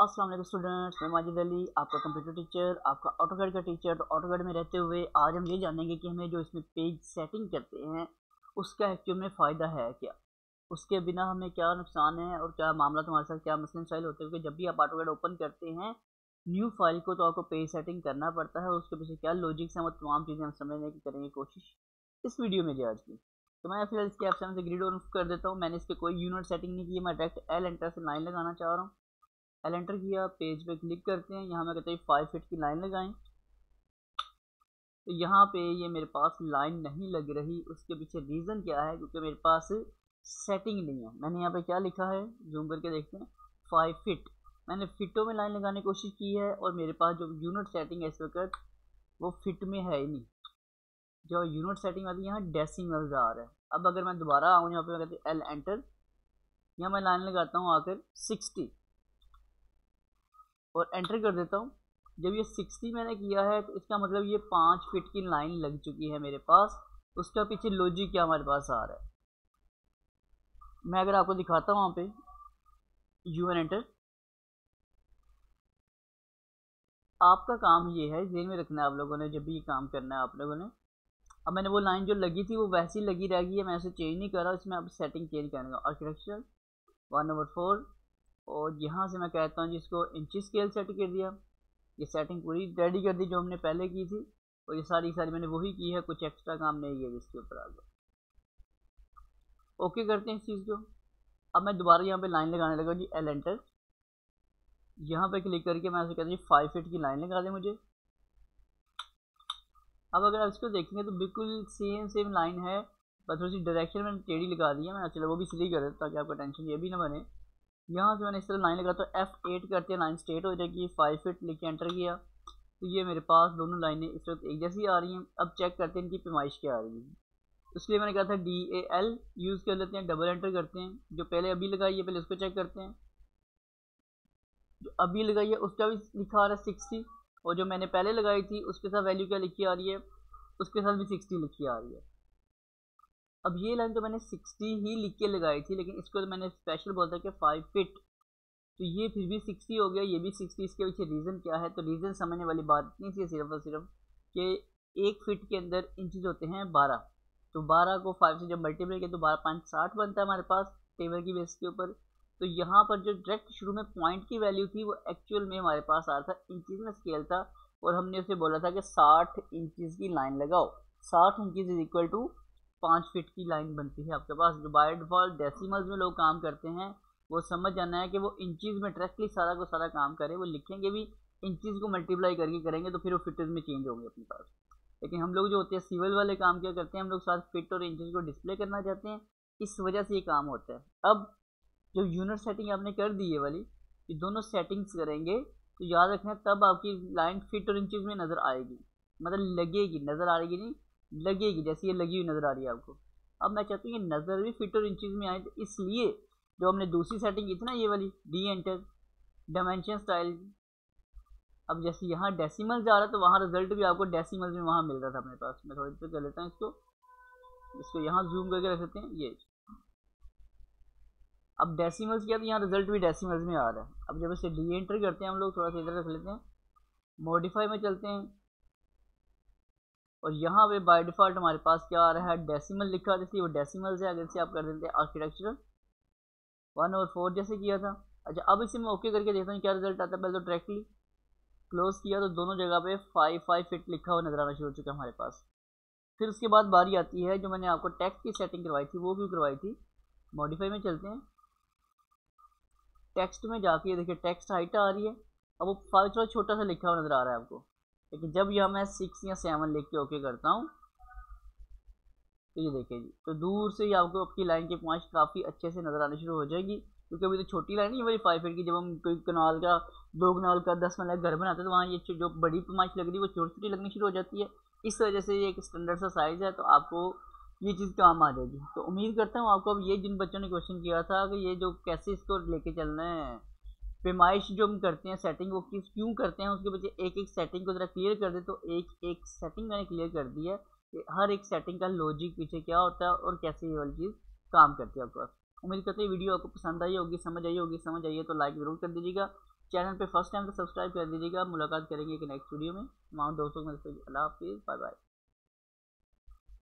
Aslam students, मैं माजिद अली, आपका computer teacher आपका ऑटो ऑटोगेड का टीचर तो ऑटो ऑटोगेड में रहते हुए आज हम ये जानेंगे कि हमें जो इसमें पेज सेटिंग करते हैं, उसका एक्चुअल में फ़ायदा है क्या? उसके बिना हमें क्या नुकसान है और क्या मामला तुम्हारे साथ क्या मसलन साइल होते हैं क्योंकि जब भी आप ऑटोगेड ओपन करते हैं न्यू फ़ाइल को तो आपको पेज सेटिंग करना पड़ता है, उसके पीछे क्या लॉजिक्स हैं, वो तमाम चीज़ें हम समझने की करेंगे कोशिश इस वीडियो में आज की। तो मैं फिर इसके ऑप्शन से ग्रीड ऑन कर देता हूँ। मैंने इसके कोई यूनिट सेटिंग नहीं की, मैं डायरेक्ट एल एंटर से लाइन लगाना चाह रहा हूँ। एल एंटर किया पेज पे क्लिक करते हैं। यहाँ मैं कहते हैं फाइव फिट की लाइन लगाएँ। तो यहाँ पे ये मेरे पास लाइन नहीं लग रही। उसके पीछे रीज़न क्या है? क्योंकि मेरे पास सेटिंग नहीं है। मैंने यहाँ पे क्या लिखा है? जूम करके देखते हैं। फाइव फिट मैंने फिटों में लाइन लगाने की कोशिश की है और मेरे पास जो यूनिट सेटिंग है इस वक्त, वो फिट में है ही नहीं। जो यूनिट सेटिंग आती है यहाँ डेसिमल्स आ रहा है। अब अगर मैं दोबारा आऊँ, यहाँ पे मैं कहते एल एंटर यहाँ मैं लाइन लगाता हूँ आकर सिक्सटी और एंटर कर देता हूँ। जब ये सिक्सटी मैंने किया है तो इसका मतलब ये पाँच फिट की लाइन लग चुकी है मेरे पास। उसका पीछे लॉजिक क्या हमारे पास आ रहा है? मैं अगर आपको दिखाता हूँ वहाँ पे। यू एन एंटर आपका काम ये है, जेल में रखना है आप लोगों ने, जब भी ये काम करना है आप लोगों ने। अब मैंने वो लाइन जो लगी थी, वो वैसी लगी रह गई है मैं उसे चेंज नहीं कर रहा, इसमें अब सेटिंग चेंज करूँगा आर्किटेक्चर वन नंबर फोर और यहाँ से मैं कहता हूँ जिसको इंची स्केल सेट कर दिया। ये सेटिंग पूरी रेडी कर दी जो हमने पहले की थी और ये सारी सारी मैंने वही की है, कुछ एक्स्ट्रा काम नहीं किया जिसके ऊपर आ गया ओके करते हैं इस चीज़ को। अब मैं दोबारा यहाँ पे लाइन लगाने लगा जी एल एंटर यहाँ पे क्लिक करके मैं ऐसे कहता हूँ फाइव फिट की लाइन लगा दें मुझे। अब अगर आप इसको देखेंगे तो बिल्कुल सेम सेम लाइन है, बस थोड़ी सी डायरेक्शन मैंने टेढ़ी लगा दी है। मैं चलो वो भी सही कर ताकि आपको टेंशन ये भी ना बने। यहाँ से मैंने इस तरह लाइन लगा तो एफ़ एट करते हैं लाइन स्टेट हो जाएगी फाइव फिट लिख के एंटर किया। तो ये मेरे पास दोनों लाइनें इस वक्त एक जैसी आ रही हैं। अब चेक करते हैं इनकी पैमाइश क्या आ रही है। इसलिए मैंने कहा था डी ए एल यूज़ कर लेते हैं डबल एंटर करते हैं। जो पहले अभी लगाई है, पहले उसको चेक करते हैं। जो अभी लगाई है, उसका भी लिखा आ रहा है सिक्सटी और जो मैंने पहले लगाई थी, उसके साथ वैल्यू क्या लिखी आ रही है? उसके साथ भी सिक्सटी लिखी आ रही है। अब ये लाइन तो मैंने सिक्सटी ही लिख के लगाई थी, लेकिन इसको तो मैंने स्पेशल बोलता कि फाइव फिट तो ये फिर भी सिक्सटी हो गया, ये भी सिक्सटी, इसके पीछे रीज़न क्या है? तो रीज़न समझने वाली बात नहीं थी सिर्फ़ और सिर्फ़ कि एक फिट के अंदर इंचज होते हैं बारह। तो बारह को फाइव से जब मल्टीप्लाई किया तो बारह पाँच साठ बनता है हमारे पास टेबल की बेस के ऊपर। तो यहाँ पर जो डायरेक्ट शुरू में पॉइंट की वैल्यू थी, वो एक्चुअल में हमारे पास आ रहा था इंचज़ में स्केल था, और हमने उसे बोला था कि साठ इंचज़ की लाइन लगाओ। साठ इंचज़ इज़ इक्वल टू पाँच फिट की लाइन बनती है आपके पास। जो बाय डिफ़ॉल्ट डेसिमल्स में लोग काम करते हैं, वो समझ जाना है कि वो इंचज़ में डायरेक्टली सारा को सारा काम करे, वो लिखेंगे भी इंचज़ को मल्टीप्लाई करके करेंगे तो फिर वो फिटर्स में चेंज होंगे अपने पास। लेकिन हम लोग जो होते हैं सिविल वाले काम क्या करते हैं, हम लोग साथ फिट और इंचज़ को डिस्प्ले करना चाहते हैं, इस वजह से ये काम होता है। अब, जो यूनिट सेटिंग आपने कर दी है वाली, ये दोनों सेटिंग्स करेंगे तो याद रखना तब आपकी लाइन फिट और इंचज़ में नज़र आएगी। मतलब लगेगी, नज़र आएगी नहीं लगेगी, जैसे ये लगी हुई नज़र आ रही है आपको। अब मैं चाहती हूँ, ये नज़र भी फिट और इंचज़ में आए तो इसलिए जो हमने दूसरी सेटिंग की थी ना, ये वाली डी एंटर डायमेंशन स्टाइल अब जैसे यहाँ डेसिमल जा रहा है तो वहाँ रिज़ल्ट भी आपको डेसिमल्स में वहाँ मिल रहा था अपने पास। मैं थोड़ी देर कर लेता हूँ इसको। इसको यहाँ जूम करके रख सकते हैं, ये। अब डेसिमल्स किया तो यहाँ रिज़ल्ट भी डेसिमल्स में आ रहा है। अब जब इसे डी एंटर करते हैं हम लोग, थोड़ा सा इधर रख लेते हैं। मॉडिफाई में चलते हैं। और यहाँ पे बाय डिफ़ॉल्ट हमारे पास क्या आ रहा है? डेसिमल लिखा है इसलिए वो डेसिमल से अगर से आप कर देते हैं आर्किटेक्चरल वन और फोर जैसे किया था। अच्छा अब इसे मैं ओके करके देखता हूँ, क्या रिज़ल्ट आता है पहले तो डायरेक्टली क्लोज किया तो दोनों जगह पे फाइव फाइव फिट लिखा हुआ नज़र आना शुरू हो चुका है हमारे पास। फिर उसके बाद बारी आती है, जो मैंने आपको टेक्स्ट की सेटिंग करवाई थी, वो भी करवाई थी? मॉडिफाई में चलते हैं। टेक्स्ट में जाके देखिए टेक्स्ट हाइट आ रही है। अब वो फाइव थोड़ा छोटा सा लिखा हुआ नज़र आ रहा है आपको। लेकिन जब यह मैं सिक्स या सेवन लिख के ओके करता हूँ तो ये देखिए जी तो दूर से ही आपको आपकी लाइन की पॉइंट काफ़ी अच्छे से नज़र आनी शुरू हो जाएगी, क्योंकि अभी तो छोटी लाइन है, वही फाइव फीट की, जब हम कोई कनाल का, दो कनाल का, दस कनाल घर बनाते हैं तो वहाँ ये जो बड़ी पमाइश लग रही है, वो छोटी छोटी लगनी शुरू हो जाती है। इस वजह से ये एक स्टैंडर्ड सा साइज़ है तो आपको ये चीज़ काम आ जाएगी। तो उम्मीद करता हूँ आपको अब ये जिन बच्चों ने क्वेश्चन किया था, कि ये जो कैसे इसको लेके चलना है पेमाइश जो हम करते हैं सेटिंग वो किस, क्यों करते हैं, उसके बच्चे एक एक सेटिंग को ज़रा क्लियर कर दे तो एक एक सेटिंग मैंने क्लियर कर दी है कि हर एक सेटिंग का लॉजिक पीछे क्या होता है और कैसे ये वाली चीज़ काम करती है आपके पास उम्मीद करते हैं वीडियो आपको पसंद आई होगी, समझ आई होगी, समझ आई है तो लाइक ज़रूर कर दीजिएगा। चैनल पे फ़र्स्ट टाइम तो सब्सक्राइब कर दीजिएगा। मुलाकात करेंगे एक नेक्स्ट वीडियो में। वहाँ दोस्तों को अल्लाह हाफिज़। Bye bye